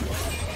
Let's go.